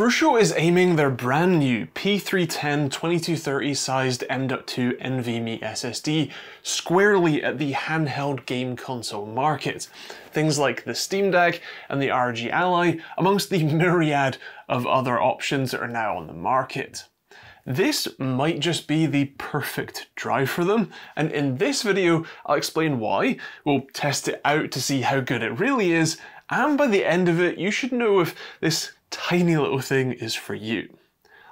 Crucial is aiming their brand new P310 2230 sized M.2 NVMe SSD squarely at the handheld game console market. Things like the Steam Deck and the ROG Ally, amongst the myriad of other options that are now on the market. This might just be the perfect drive for them, and in this video I'll explain why, we'll test it out to see how good it really is, and by the end of it you should know if this tiny little thing is for you.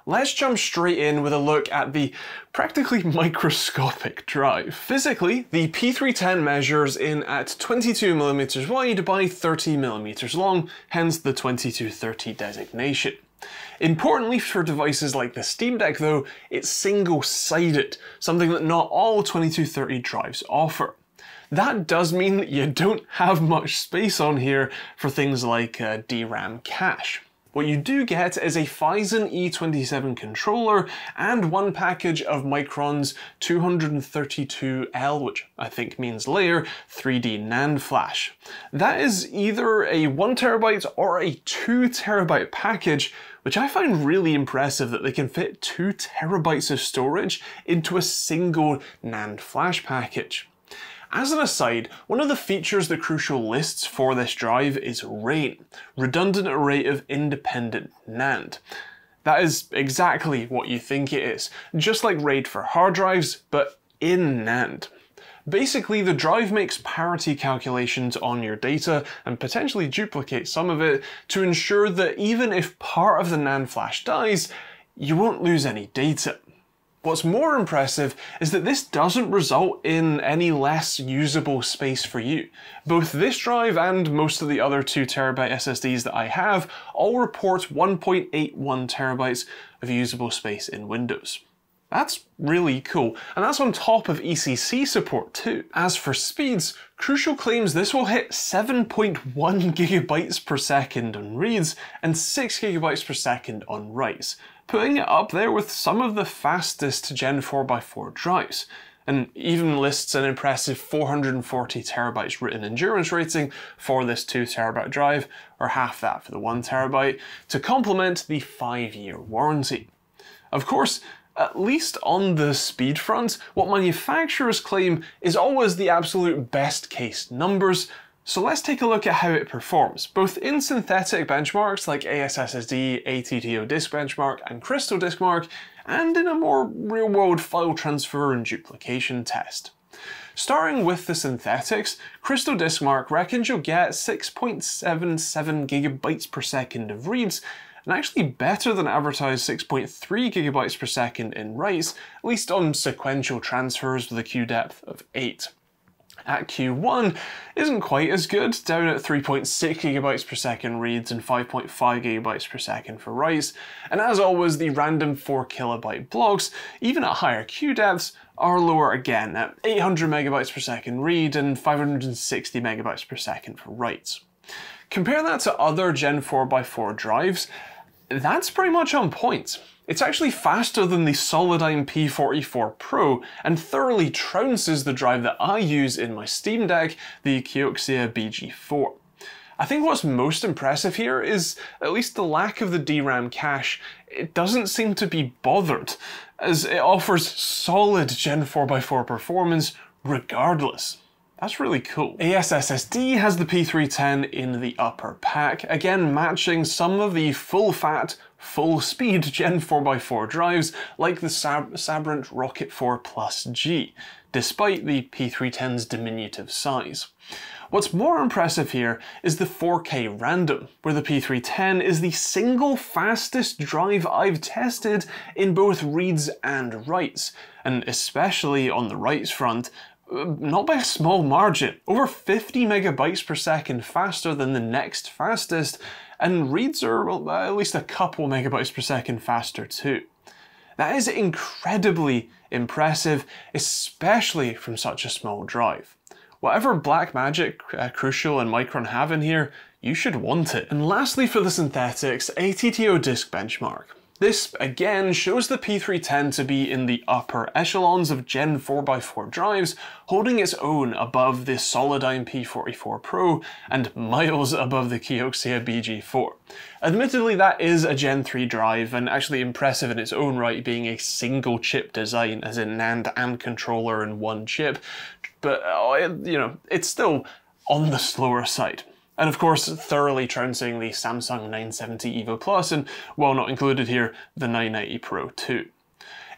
Let's jump straight in with a look at the practically microscopic drive. Physically, the P310 measures in at 22mm wide by 30mm long, hence the 2230 designation. Importantly for devices like the Steam Deck though, it's single-sided, something that not all 2230 drives offer. That does mean that you don't have much space on here for things like uh, DRAM cache. What you do get is a Phison E27 controller and one package of Micron's 232L, which I think means layer, 3D NAND flash. That is either a 1TB or a 2TB package, which I find really impressive that they can fit 2TB of storage into a single NAND flash package. As an aside, one of the features the Crucial lists for this drive is RAIN, Redundant Array of Independent NAND. That is exactly what you think it is, just like RAID for hard drives, but in NAND. Basically, the drive makes parity calculations on your data and potentially duplicates some of it to ensure that even if part of the NAND flash dies, you won't lose any data. What's more impressive is that this doesn't result in any less usable space for you. Both this drive and most of the other 2TB SSDs that I have all report 1.81 terabytes of usable space in Windows. That's really cool, and that's on top of ECC support too. As for speeds, Crucial claims this will hit 7.1 gigabytes per second on reads and 6 gigabytes per second on writes, putting it up there with some of the fastest Gen 4x4 drives and even lists an impressive 440 terabytes written endurance rating for this 2 terabyte drive, or half that for the 1 terabyte, to complement the 5 year warranty. Of course, at least on the speed front, what manufacturers claim is always the absolute best case numbers, so let's take a look at how it performs, both in synthetic benchmarks like AS SSD, ATTO Disk Benchmark, and Crystal Diskmark, and in a more real-world file transfer and duplication test. Starting with the synthetics, Crystal Diskmark reckons you'll get 6.77 gigabytes per second of reads and actually better than advertised 6.3 gigabytes per second in writes, at least on sequential transfers with a queue depth of 8 at Q1 isn't quite as good, down at 3.6 gigabytes per second reads and 5.5 gigabytes per second for writes. And as always, the random 4 kilobyte blocks, even at higher queue depths, are lower again at 800 megabytes per second read and 560 megabytes per second for writes. Compare that to other Gen 4x4 drives, that's pretty much on point. It's actually faster than the Solidigm P44 Pro and thoroughly trounces the drive that I use in my Steam Deck, the Kioxia BG4. I think what's most impressive here is at least the lack of the DRAM cache. It doesn't seem to be bothered, as it offers solid Gen 4x4 performance regardless. That's really cool. AS SSD has the P310 in the upper pack, again matching some of the full-fat, full-speed Gen 4x4 drives like the Sab Sabrent Rocket 4 Plus G, despite the P310's diminutive size. What's more impressive here is the 4K random, where the P310 is the single fastest drive I've tested in both reads and writes, and especially on the writes front, not by a small margin, over 50 megabytes per second faster than the next fastest, and reads are well, at least a couple megabytes per second faster too. That is incredibly impressive, especially from such a small drive. Whatever Blackmagic, uh, Crucial and Micron have in here, you should want it. And lastly for the synthetics, ATTO Disk Benchmark. This again shows the P310 to be in the upper echelons of Gen 4x4 drives, holding its own above the Solidigm P44 Pro and miles above the Kioxia BG4. Admittedly that is a Gen 3 drive and actually impressive in its own right being a single chip design as in NAND and controller in one chip, but uh, you know, it's still on the slower side. And of course, thoroughly trouncing the Samsung 970 EVO Plus, and while not included here, the 990 Pro too.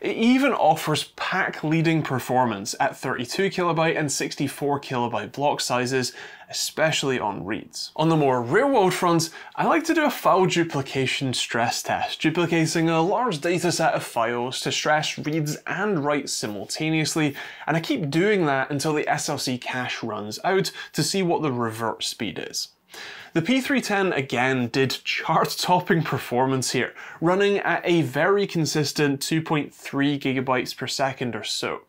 It even offers pack-leading performance at 32KB and 64KB block sizes, especially on reads. On the more real-world fronts, I like to do a file duplication stress test, duplicating a large dataset of files to stress reads and writes simultaneously, and I keep doing that until the SLC cache runs out to see what the revert speed is. The P310 again did chart-topping performance here, running at a very consistent 2.3 gigabytes per second or so.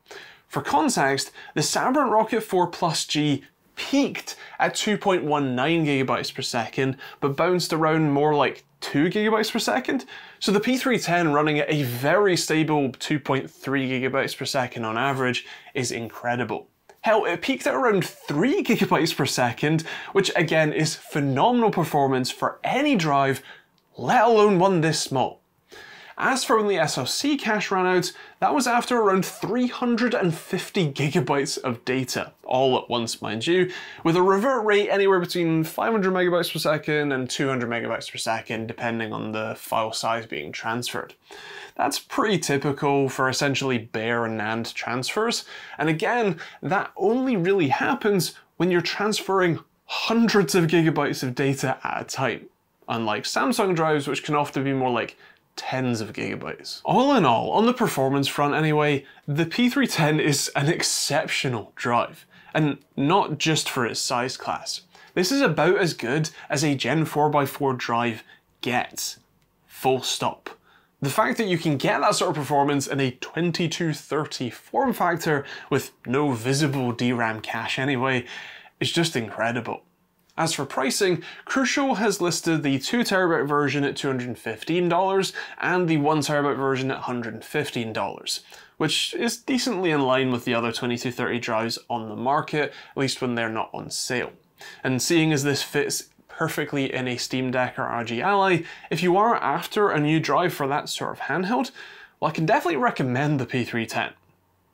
For context, the Sabrent Rocket 4 Plus G peaked at 2.19 gigabytes per second, but bounced around more like 2 gigabytes per second. So the P310 running at a very stable 2.3 gigabytes per second on average is incredible. Hell, it peaked at around 3 gigabytes per second, which again is phenomenal performance for any drive, let alone one this small. As for when the SLC cache ran out, that was after around 350 gigabytes of data, all at once mind you, with a revert rate anywhere between 500 megabytes per second and 200 megabytes per second, depending on the file size being transferred. That's pretty typical for essentially bare NAND transfers, and again, that only really happens when you're transferring hundreds of gigabytes of data at a time, unlike Samsung drives which can often be more like tens of gigabytes. All in all, on the performance front anyway, the P310 is an exceptional drive, and not just for its size class. This is about as good as a Gen 4x4 drive gets. Full stop. The fact that you can get that sort of performance in a 2230 form factor with no visible DRAM cache anyway is just incredible. As for pricing, Crucial has listed the 2TB version at $215 and the 1TB version at $115, which is decently in line with the other 2230 drives on the market, at least when they're not on sale. And seeing as this fits perfectly in a Steam Deck or ROG Ally, if you are after a new drive for that sort of handheld, well I can definitely recommend the P310.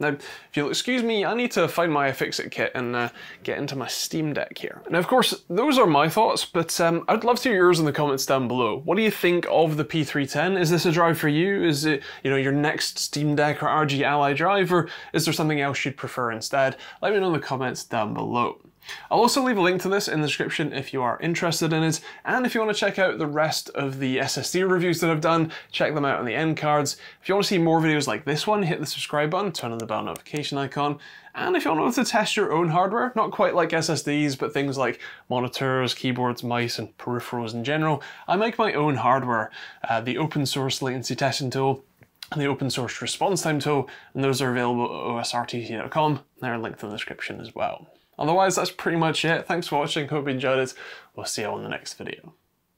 Now, if you'll excuse me, I need to find my iFixit kit and uh, get into my Steam Deck here. Now, of course, those are my thoughts, but um, I'd love to hear yours in the comments down below. What do you think of the P310? Is this a drive for you? Is it, you know, your next Steam Deck or ROG Ally drive, or is there something else you'd prefer instead? Let me know in the comments down below. I'll also leave a link to this in the description if you are interested in it, and if you want to check out the rest of the SSD reviews that I've done, check them out on the end cards. If you want to see more videos like this one, hit the subscribe button, turn on the bell notification icon, and if you want to test your own hardware, not quite like SSDs, but things like monitors, keyboards, mice, and peripherals in general, I make my own hardware, uh, the open source latency testing tool, and the open source response time tool, and those are available at osrtt.com. They're linked in the description as well. Otherwise, that's pretty much it. Thanks for watching, hope you enjoyed it. We'll see you on the next video.